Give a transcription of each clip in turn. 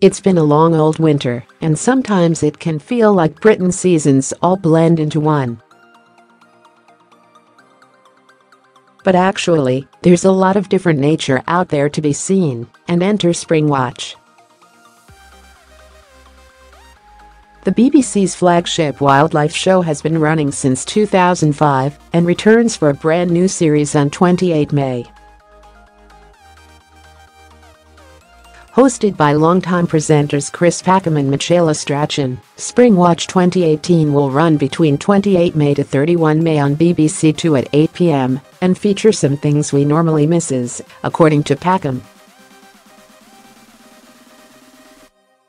It's been a long old winter, and sometimes it can feel like Britain's seasons all blend into one. But actually, there's a lot of different nature out there to be seen, and enter Springwatch. The BBC's flagship wildlife show has been running since 2005 and returns for a brand new series on 28 May. Hosted by longtime presenters Chris Packham and Michaela Strachan, Springwatch 2018 will run between 28 May to 31 May on BBC Two at 8 p.m. and feature some things we normally misses, according to Packham.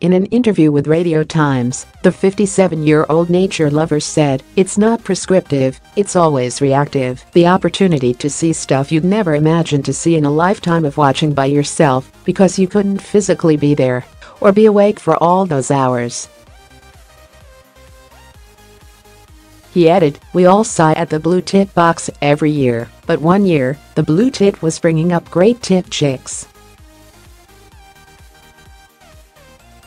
In an interview with Radio Times, the 57-year-old nature lover said, It's not prescriptive, it's always reactive. The opportunity to see stuff you'd never imagined to see in a lifetime of watching by yourself because you couldn't physically be there or be awake for all those hours. He added, We all sigh at the blue tit box every year, but one year, the blue tit was bringing up great tit chicks.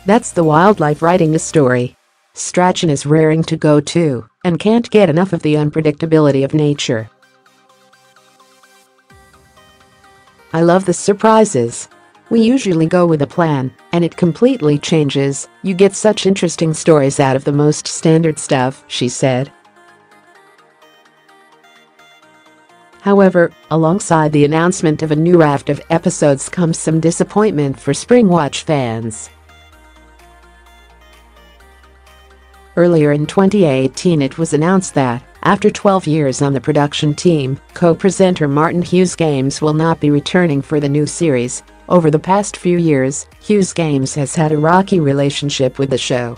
That's the wildlife writing a story. Strachan is raring to go too and can't get enough of the unpredictability of nature. I love the surprises. We usually go with a plan, and it completely changes, you get such interesting stories out of the most standard stuff, she said. However, alongside the announcement of a new raft of episodes comes some disappointment for Springwatch fans. Earlier in 2018 it was announced that, after 12 years on the production team, co-presenter Martin Hughes-Games will not be returning for the new series. Over the past few years, Hughes-Games has had a rocky relationship with the show.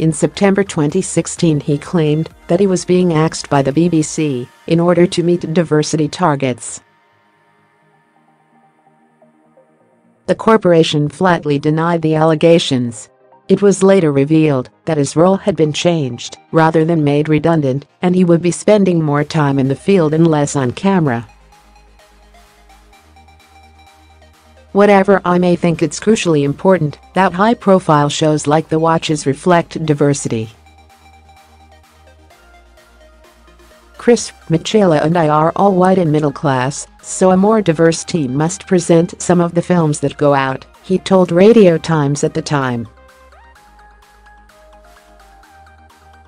In September 2016 he claimed that he was being axed by the BBC in order to meet diversity targets. The corporation flatly denied the allegations. It was later revealed that his role had been changed rather than made redundant and he would be spending more time in the field and less on camera. Whatever I may think it's crucially important that high-profile shows like The Watches reflect diversity. Chris, Michaela and I are all white and middle class, so a more diverse team must present some of the films that go out, he told Radio Times at the time.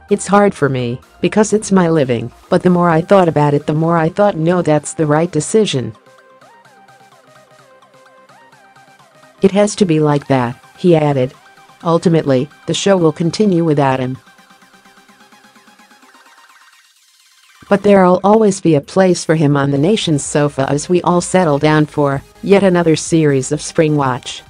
It's hard for me, because it's my living, but the more I thought about it the more I thought no that's the right decision. It has to be like that, he added. Ultimately, the show will continue without him. But there'll always be a place for him on the nation's sofa as we all settle down for yet another series of Springwatch.